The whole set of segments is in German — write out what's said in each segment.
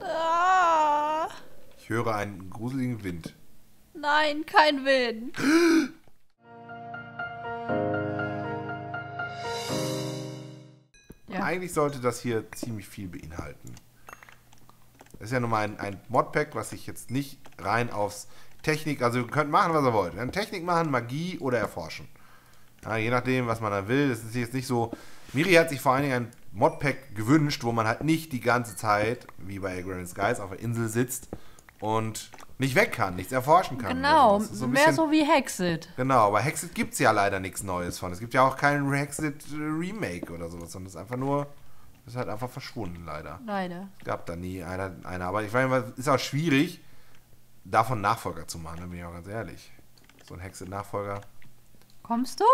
Ah, Ich höre einen gruseligen Wind. nein, kein Wind. Ja. Eigentlich sollte das hier ziemlich viel beinhalten. Das ist ja nun mal ein, ein Modpack, was sich jetzt nicht rein aufs Technik, also ihr könnt machen, was ihr wollt. Könnt Technik machen, Magie oder erforschen. Ja, je nachdem, was man da will. Es ist jetzt nicht so. Miri hat sich vor allen Dingen ein Modpack gewünscht, wo man halt nicht die ganze Zeit, wie bei Grand Skies, auf der Insel sitzt und nicht weg kann, nichts erforschen kann. Genau, so. Mehr bisschen- so wie Hexit. Genau, aber Hexit gibt es ja leider nichts Neues von. Es gibt ja auch keinen Hexit äh, Remake oder sowas, sondern es ist einfach nur, es ist halt einfach verschwunden leider. Leider. Es gab da nie einer, einer. aber ich meine, es ist auch schwierig, davon Nachfolger zu machen, da bin ich auch ganz ehrlich. So ein Hexit-Nachfolger. Kommst du?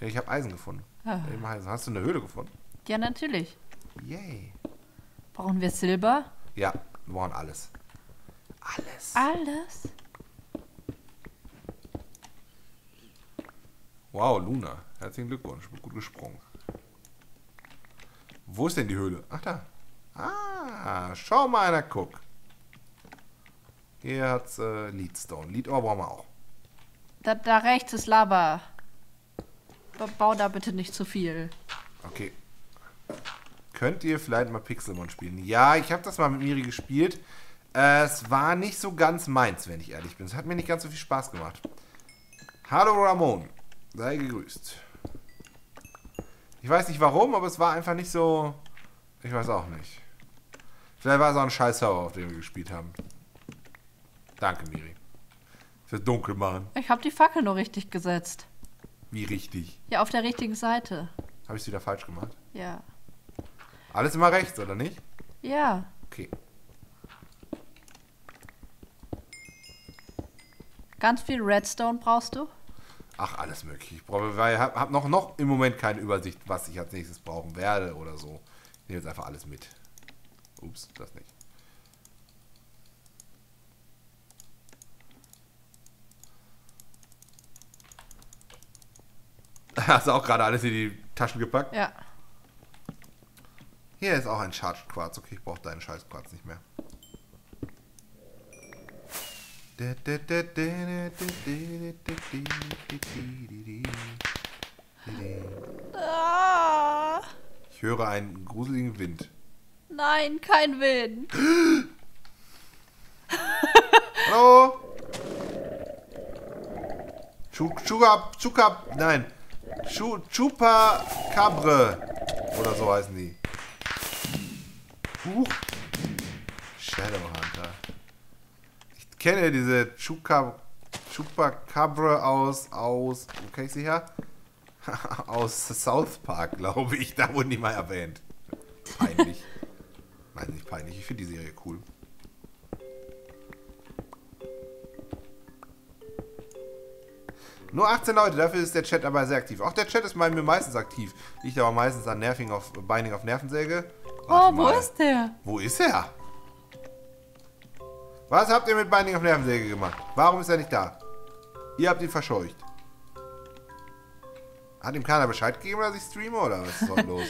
Ja, ich habe Eisen gefunden. Ah. Hast du eine Höhle gefunden? Ja, natürlich. Yay. Brauchen wir Silber? Ja, wir brauchen alles. Alles. Alles? Wow, Luna. Herzlichen Glückwunsch. Gut gesprungen. Wo ist denn die Höhle? Ach da. Ah, schau mal einer, guck. Hier hat's äh, Leadstone. Leadohr brauchen wir auch. Da, da rechts ist Lava. Ba- Bau da bitte nicht zu viel. Okay. Könnt ihr vielleicht mal Pixelmon spielen? Ja, ich habe das mal mit Miri gespielt. Äh, es war nicht so ganz meins, wenn ich ehrlich bin. Es hat mir nicht ganz so viel Spaß gemacht. Hallo Ramon. Sei gegrüßt. Ich weiß nicht warum, aber es war einfach nicht so. Ich weiß auch nicht. Vielleicht war es auch ein scheiß Server, auf dem wir gespielt haben. Danke, Miri. Fürs Dunkel machen. Ich habe die Fackel nur richtig gesetzt. Wie richtig. Ja, auf der richtigen Seite. Habe ich es wieder falsch gemacht? Ja. Alles immer rechts, oder nicht? Ja. Okay. Ganz viel Redstone brauchst du? Ach, alles möglich. Ich brauche, weil ich habe hab noch, noch im Moment keine Übersicht, was ich als nächstes brauchen werde oder so. Ich nehme jetzt einfach alles mit. Ups, das nicht. Hast du auch gerade alles in die Taschen gepackt? Ja. Hier ist auch ein Charged Quarz. Okay, ich brauche deinen scheiß Quarz nicht mehr. Ah, Ich höre einen gruseligen Wind. nein, kein Wind. Hallo? Chu- Chuga, Chuka, nein. Chu, Chupa Cabre. Oder so heißen die. Huch. Shadowhunter. Ich kenne diese Chupacabra aus, aus, wo kenn ich sie her? aus South Park, glaube ich. Da wurden die mal erwähnt. Peinlich. Nein, nicht peinlich. Ich finde die Serie cool. Nur 18 Leute, dafür ist der Chat aber sehr aktiv. Auch der Chat ist bei mir meistens aktiv. Liegt aber meistens an Nerving auf Binding auf Nervensäge. Oh, wo mal. ist der? Wo ist er? Was habt ihr mit Binding auf Nervensäge gemacht? Warum ist er nicht da? Ihr habt ihn verscheucht. Hat ihm keiner Bescheid gegeben, dass ich streame oder was ist heute los?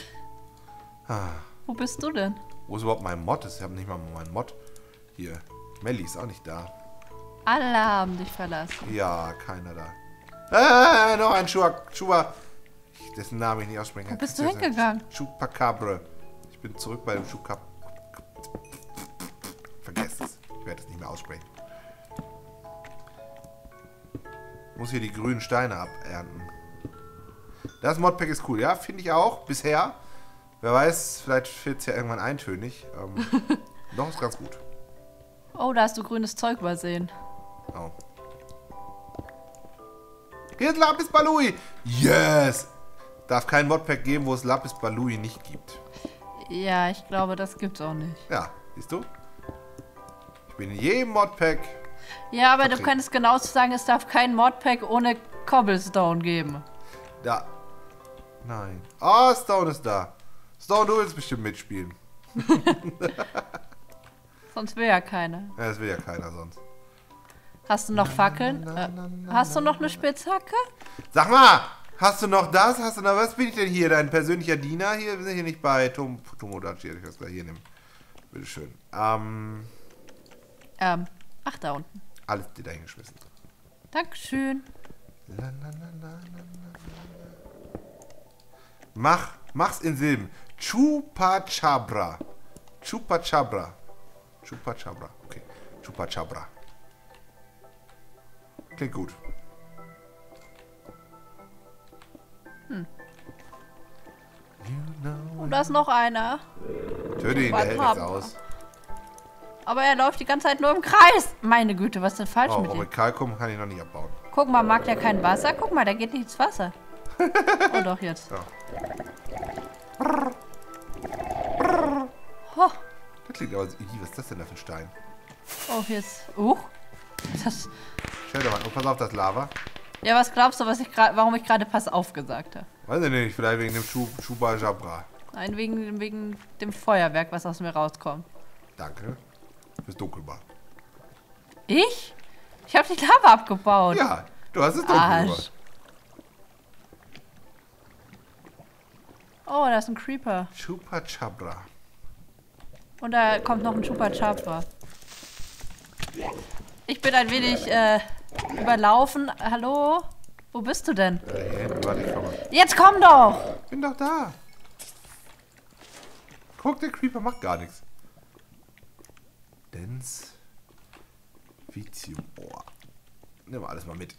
Wo bist du denn? Wo ist überhaupt mein Mod? Ich habe nicht mal meinen Mod. Hier. Melly ist auch nicht da. Alle haben dich verlassen. Ja, keiner da. Ah, noch ein Chua, Chua, dessen Namen ich nicht aussprechen kann. Wo bist du hingegangen? Chupacabra. Ich bin zurück bei dem Chupacab... Vergesst es. Ich werde es nicht mehr aussprechen. Ich muss hier die grünen Steine abernten. Das Modpack ist cool, ja, finde ich auch. Bisher. Wer weiß, vielleicht wird es ja irgendwann eintönig. Ähm, doch, ist ganz gut. Oh, da hast du grünes Zeug übersehen. Oh. Hier ist Lapis Balui. Yes! Darf kein Modpack geben, wo es Lapis Balui nicht gibt. Ja, ich glaube, das gibt's auch nicht. Ja, siehst du? Ich bin in jedem Modpack. Ja, aber du Vertreten. könntest genauso sagen, es darf kein Modpack ohne Cobblestone geben. Da. Nein. Ah, Stone ist da. Stone, du willst bestimmt mitspielen. Sonst will ja keiner. Ja, das will ja keiner sonst. Hast du noch Fackeln? Äh, hast du noch eine Spitzhacke? Sag mal! Hast du noch das? Hast du noch was? Bin ich denn hier? Dein persönlicher Diener? Hier, wir sind hier nicht bei Tom, Tomodachi. Ich das hier nehmen. Bitteschön. Ähm, Ähm, ach, da unten. alles dir dahin geschmissen. Dankeschön. La, la, la. Mach, mach's in Silben. Chupacabra. Chupacabra. Chupacabra. Okay. Chupacabra. Klingt gut. Hm. Und da ist noch einer. Töte ihn, der hält nichts Chupacabra. aus. Aber er läuft die ganze Zeit nur im Kreis. Meine Güte, was ist denn falsch Oh, mit ihm? mit Kalkum kann ich noch nicht abbauen. Guck mal, mag der kein Wasser? Guck mal, der geht nicht ins Wasser. oh doch, jetzt. Ja. Oh, Das klingt aber... Was ist das denn da für ein Stein? oh jetzt. Uh. Das, Stell dir mal... Oh, pass auf, das Lava. Ja, was glaubst du, was ich grad, warum ich gerade Pass auf gesagt habe? Weiß ich nicht, vielleicht wegen dem Chu Chupacabra. Nein, wegen, wegen dem Feuerwerk, was aus mir rauskommt. Danke. Fürs Dunkelbar. Ich? Ich habe die Lava abgebaut. Ja, du hast es Dunkelbar. Arsch. Oh, da ist ein Creeper. Chupacabra. Und da kommt noch ein Chupa Chapra. Ich bin ein wenig äh, überlaufen. Hallo? Wo bist du denn? Äh, warte, ich komme. Jetzt komm doch! Bin doch da. Guck, der Creeper macht gar nichts. Dens. Vitium. Oh. Nimm alles mal mit.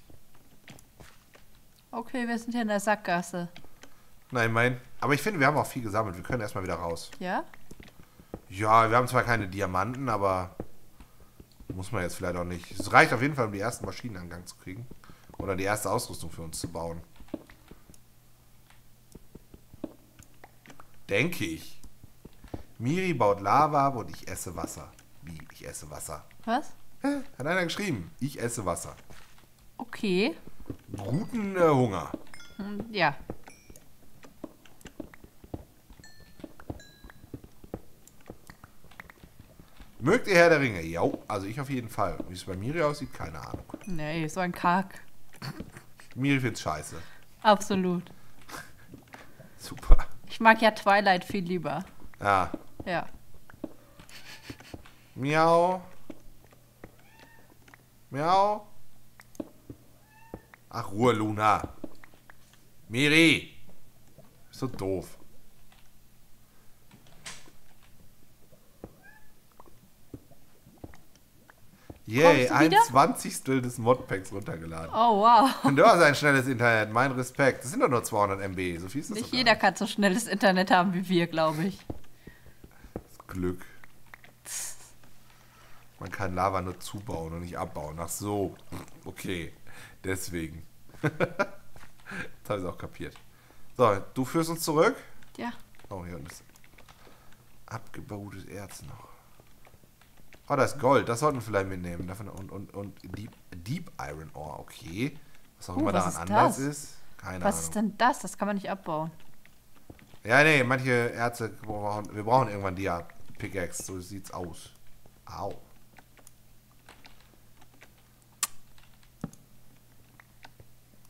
Okay, wir sind hier in der Sackgasse. Nein, mein. Aber ich finde, wir haben auch viel gesammelt. Wir können erstmal wieder raus. Ja? Ja, wir haben zwar keine Diamanten, aber muss man jetzt vielleicht auch nicht. Es reicht auf jeden Fall, um die ersten Maschinen an Gang zu kriegen. Oder die erste Ausrüstung für uns zu bauen. Denke ich. Miri baut Lava ab und ich esse Wasser. Wie? Ich esse Wasser. Was? Hä? Hat einer geschrieben. Ich esse Wasser. Okay. Guten äh, Hunger. Hm, ja. Mögt ihr Herr der Ringe? Ja, also ich auf jeden Fall. Wie es bei Miri aussieht, keine Ahnung. Nee, so ein Kack. Miri find's scheiße. Absolut. Super. Ich mag ja Twilight viel lieber. Ja. Ja. Miau. Miau. Ach, Ruhe, Luna. Miri. Bist so doof. Yay, ein? Zwanzigstel des Modpacks runtergeladen. Oh, wow. Und du hast ein schnelles Internet, mein Respekt. Das sind doch nur 200 MB, so viel ist das Nicht jeder kann so schnelles Internet haben wie wir, glaube ich. Glück. Man kann Lava nur zubauen und nicht abbauen. Ach so. Okay. Deswegen. Jetzt habe ich es auch kapiert. So, du führst uns zurück. Ja. Oh, hier ist abgebautes Erz noch. Oh, da ist Gold. Das sollten wir vielleicht mitnehmen. Davon und, und, und Deep, Deep Iron Ore. Okay. Was auch Uh, immer daran ist anders das? ist. Keine Was Ahnung. ist denn das? Das kann man nicht abbauen. Ja, nee, manche Erze brauchen, wir brauchen irgendwann die Pickaxe, so sieht's aus. Au.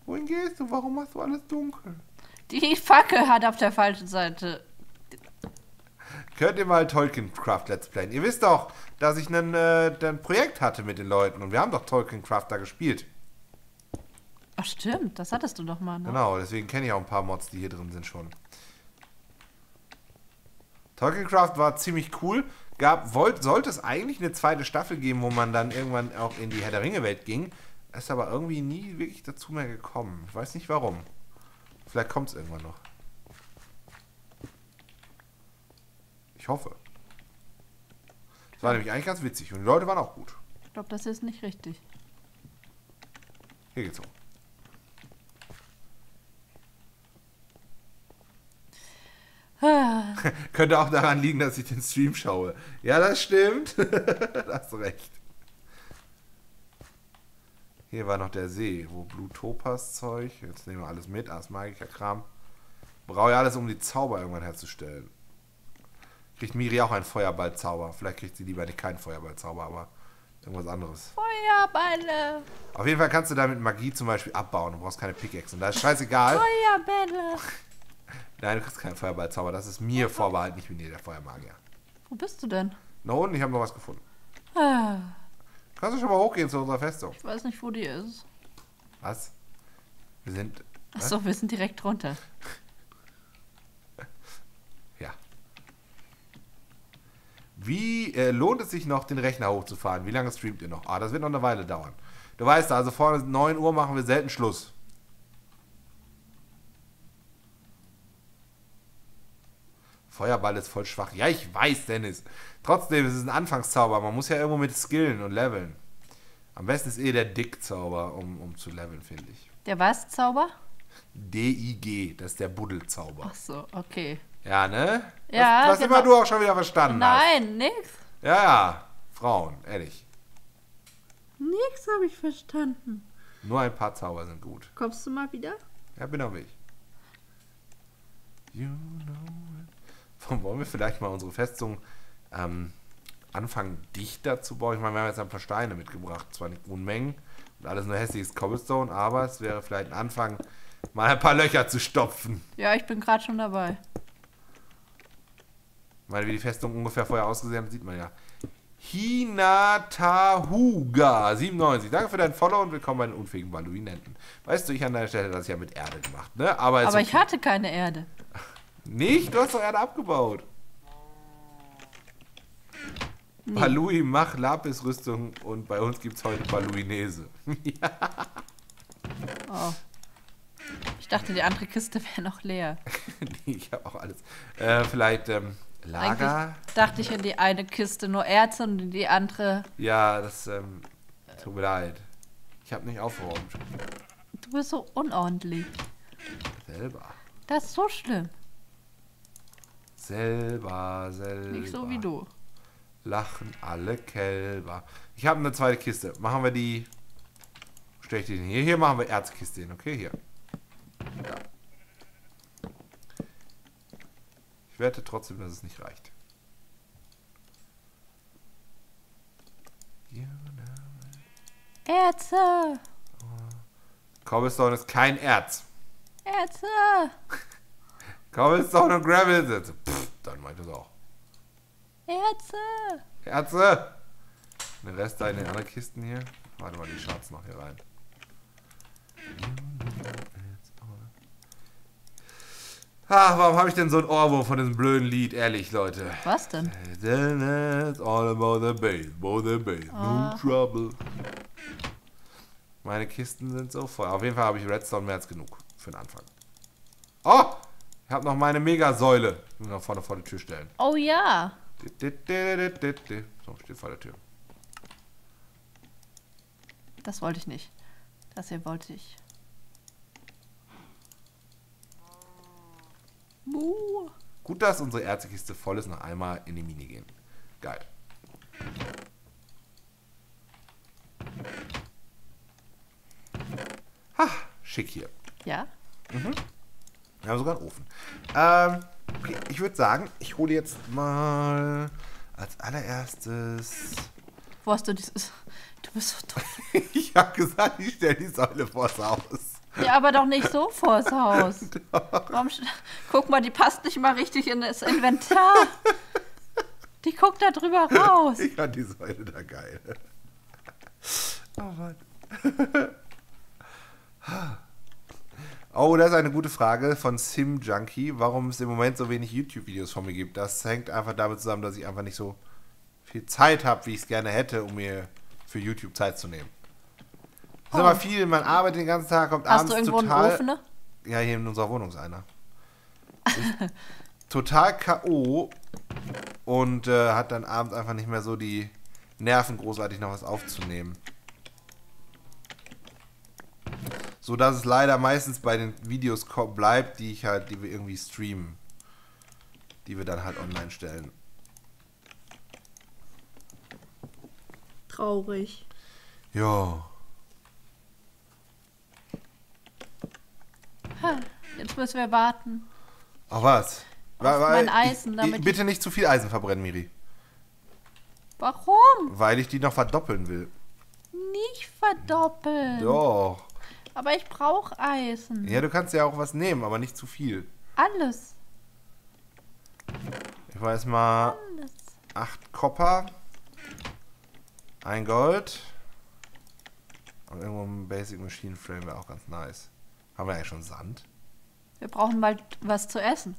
Wohin gehst du? Warum machst du alles dunkel? Die Fackel hat auf der falschen Seite. Könnt ihr mal Tolkiencraft Let's Playen? Ihr wisst doch, dass ich ein, äh, Projekt hatte mit den Leuten und wir haben doch Tolkiencraft da gespielt. Ach stimmt, das hattest du doch mal. Ne? Genau, deswegen kenne ich auch ein paar Mods, die hier drin sind schon. Tolkiencraft war ziemlich cool. Gab, wollt, sollte es eigentlich eine zweite Staffel geben, wo man dann irgendwann auch in die Herr der Ringe-Welt ging. Ist aber irgendwie nie wirklich dazu mehr gekommen. Ich weiß nicht warum. Vielleicht kommt es irgendwann noch. Hoffe. Das war nämlich eigentlich ganz witzig und die Leute waren auch gut. Ich glaube, das ist nicht richtig. Hier geht's hoch. Ah, Könnte auch daran liegen, dass ich den Stream schaue. Ja, das stimmt. da hast recht. Hier war noch der See, wo Blue Topaz Zeug. Jetzt nehmen wir alles mit, alles Magiker-Kram. Brauche ja alles, um die Zauber irgendwann herzustellen. Kriegt Miri auch einen Feuerballzauber. Vielleicht kriegt sie lieber nicht keinen Feuerballzauber, aber Irgendwas anderes. Feuerbälle. Auf jeden Fall kannst du damit Magie zum Beispiel abbauen. Du brauchst keine Pickaxe. Und da ist scheißegal. Feuerbälle. Nein, du kriegst keinen Feuerballzauber. Das ist mir vorbehalten, nicht mit dir, der Feuermagier. Wo bist du denn? Na unten, ich habe noch was gefunden. Ah, Kannst du schon mal hochgehen zu unserer Festung? ich weiß nicht, wo die ist. Was? Wir sind. Achso, wir sind direkt drunter. Wie äh, lohnt es sich noch, den Rechner hochzufahren? Wie lange streamt ihr noch? Ah, das wird noch eine Weile dauern. Du weißt, also vorne 9 Uhr machen wir selten Schluss. Feuerball ist voll schwach. Ja, ich weiß, Dennis. Trotzdem ist es ein Anfangszauber. Man muss ja irgendwo mit skillen und leveln. Am besten ist eh der Dick-Zauber, um, um zu leveln, finde ich. Der was, Zauber? D-I-G, das ist der Buddelzauber. Achso, okay. Ja, ne? Ja, Was, was genau. immer du auch schon wieder verstanden hast. Nein, nix. Ja, ja. Frauen, ehrlich. Nix habe ich verstanden. Nur ein paar Zauber sind gut. Kommst du mal wieder? Ja, bin auf Weg. You know it. Wollen wir vielleicht mal unsere Festung ähm, anfangen, dichter zu bauen? Ich meine, wir haben jetzt ein paar Steine mitgebracht. Zwar nicht Unmengen und alles nur hässliches Cobblestone, aber es wäre vielleicht ein Anfang, mal ein paar Löcher zu stopfen. Ja, ich bin gerade schon dabei. Meine, wie die Festung ungefähr vorher ausgesehen hat, sieht man ja. Hinatahuga 97. Danke für dein Follow und willkommen bei den unfähigen Baluinenten. Weißt du, ich an deiner Stelle das ja mit Erde gemacht, ne? Aber, Aber okay. ich hatte keine Erde. Nicht? Du hast doch Erde abgebaut. Nee. Balui, mach Lapis-Rüstung und bei uns gibt es heute Baluinese. Oh. Ich dachte, die andere Kiste wäre noch leer. nee, ich habe auch alles. Äh, vielleicht ähm, Lager? Eigentlich dachte ich in die eine Kiste nur Erze und in die andere. Ja, das ähm, tut mir leid. Ich habe nicht aufgeräumt. Du bist so unordentlich. Selber. Das ist so schlimm. Selber, selber. Nicht so wie du. Lachen alle Kälber. Ich habe eine zweite Kiste. Machen wir die. Stell ich die hier? Hier machen wir Erzkiste hin, okay? Hier. Ich wette trotzdem, dass es nicht reicht. Erze! Cobblestone ist kein Erz. Erze! Cobblestone und Gravel sind. Pff, dann meint es auch. Erze! Erze! Den Rest da in den anderen Kisten hier. Warte mal, die Schatz noch hier rein. Ach, warum habe ich denn so ein Ohrwurm von diesem blöden Lied? Ehrlich, Leute. Was denn? Then it's all about the bass, about the bass, no trouble. Meine Kisten sind so voll. Auf jeden Fall habe ich Redstone mehr als genug für den Anfang. Oh! Ich habe noch meine Megasäule. Ich muss noch vorne vor die Tür stellen. Oh ja! So, steht vor der Tür. Das wollte ich nicht. Das hier wollte ich. Buh. Gut, dass unsere Erzkiste voll ist. Noch einmal in die Mini gehen. Geil. Ha, schick hier. Ja? Wir haben sogar einen Ofen. Ähm, okay, ich würde sagen, ich hole jetzt mal als allererstes. Wo hast du dieses. Du bist so doof. ich habe gesagt, ich stelle die Säule vors Haus. Ja, aber doch nicht so vors Haus. Warum Guck mal, die passt nicht mal richtig in das Inventar. Die guckt da drüber raus. Ich fand die Säule da geil. Oh Mann. Oh, das ist eine gute Frage von Sim Junkie, warum es im Moment so wenig YouTube-Videos von mir gibt. Das hängt einfach damit zusammen, dass ich einfach nicht so viel Zeit habe, wie ich es gerne hätte, um mir für YouTube Zeit zu nehmen. Es ist Oh. immer viel, man arbeitet den ganzen Tag, kommt Hast abends du irgendwo total... einen Ofen? Ne? Ja, hier in unserer Wohnung ist einer. Ist total K.O. und äh, hat dann abends einfach nicht mehr so die Nerven, großartig noch was aufzunehmen. So dass es leider meistens bei den Videos bleibt, die ich halt, die wir irgendwie streamen. Die wir dann halt online stellen. Traurig. Ja. Jetzt müssen wir warten. Auf was? Auf mein Eisen, damit ich, ich- bitte nicht zu viel Eisen verbrennen, Miri. Warum? Weil ich die noch verdoppeln will. Nicht verdoppeln. Doch. Aber ich brauche Eisen. Ja, du kannst ja auch was nehmen, aber nicht zu viel. Alles. Ich weiß mal, Alles. 8 Copper, ein Gold und irgendwo ein Basic Machine Frame wäre auch ganz nice. Haben wir eigentlich schon Sand? Wir brauchen bald was zu essen.